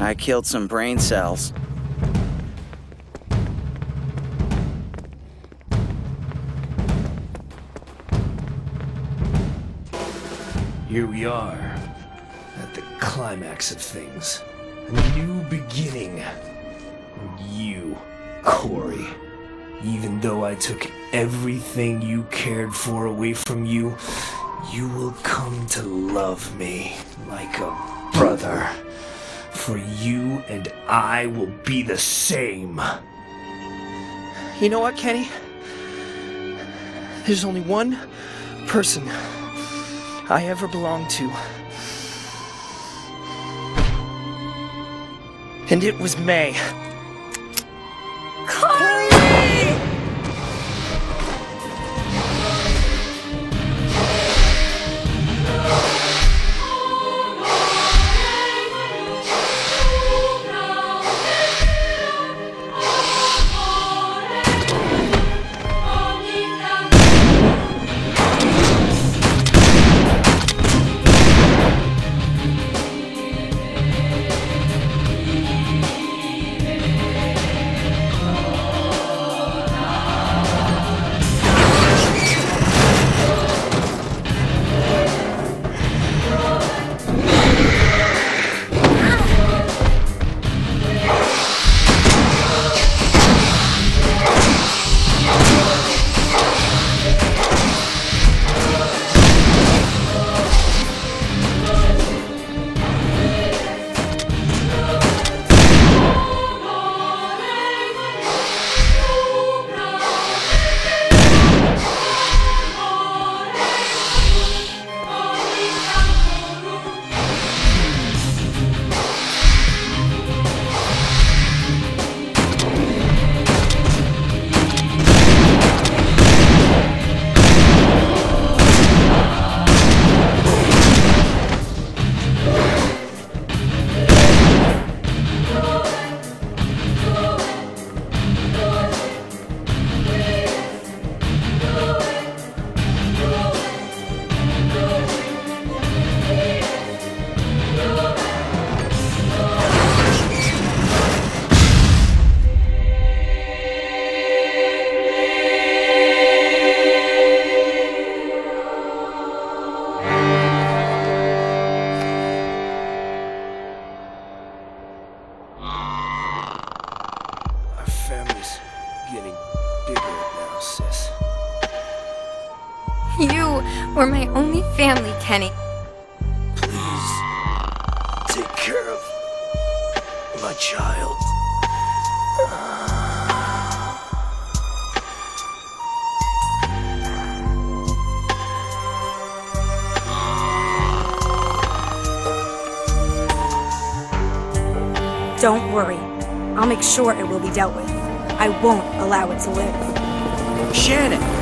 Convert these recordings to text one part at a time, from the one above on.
I killed some brain cells. Here we are, at the climax of things. A new beginning. And you, Corey. Even though I took everything you cared for away from you, you will come to love me like a brother. For you and I will be the same. You know what, Kenny? There's only one person I ever belonged to. And it was Mei. Our family's getting bigger now, sis. You were my only family, Kenny. Please take care of my child. Don't worry. I'll make sure it will be dealt with. I won't allow it to live. Shannon!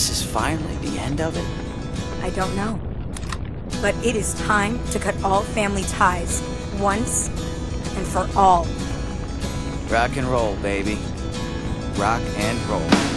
This is finally the end of it? I don't know. But it is time to cut all family ties once and for all. Rock and roll, baby. Rock and roll.